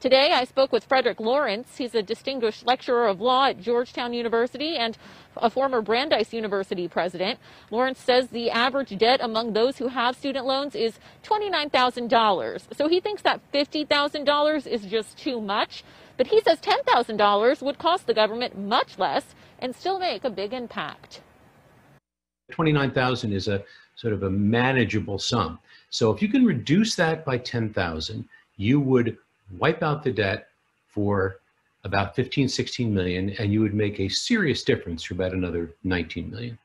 Today, I spoke with Frederick Lawrence. He's a distinguished lecturer of law at Georgetown University and a former Brandeis University president. Lawrence says the average debt among those who have student loans is $29,000. So he thinks that $50,000 is just too much. But he says $10,000 would cost the government much less and still make a big impact. 29,000 is a sort of a manageable sum. So if you can reduce that by 10,000, you would wipe out the debt for about 15, 16 million, and you would make a serious difference for about another 19 million.